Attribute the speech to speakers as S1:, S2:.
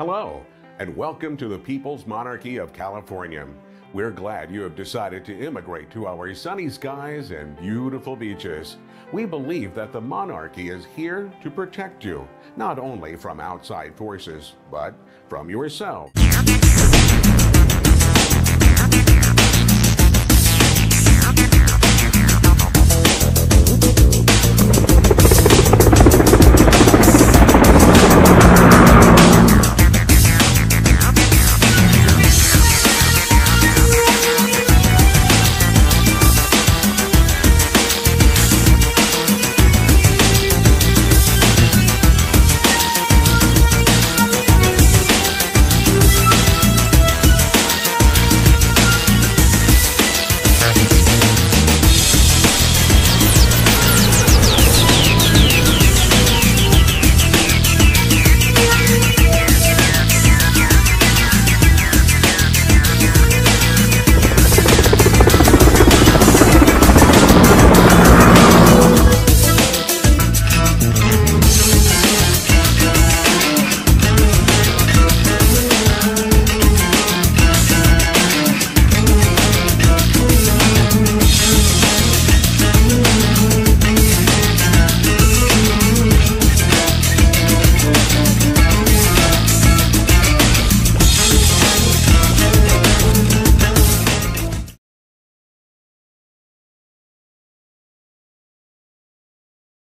S1: Hello, and welcome to the People's Monarchy of California. We're glad you have decided to immigrate to our sunny skies and beautiful beaches. We believe that the monarchy is here to protect you, not only from outside forces, but from yourself.